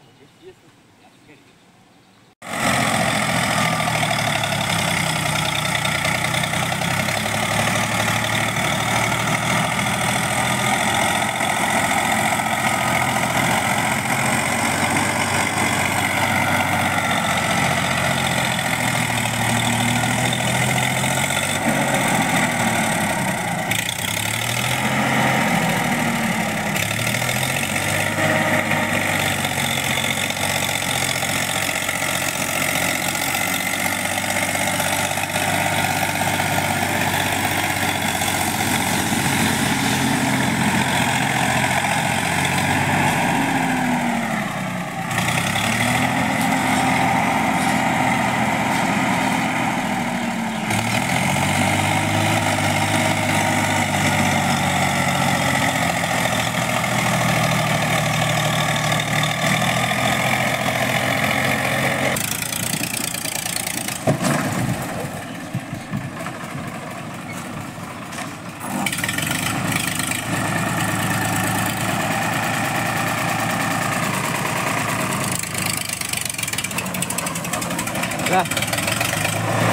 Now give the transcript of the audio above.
justiça e as crianças. 来。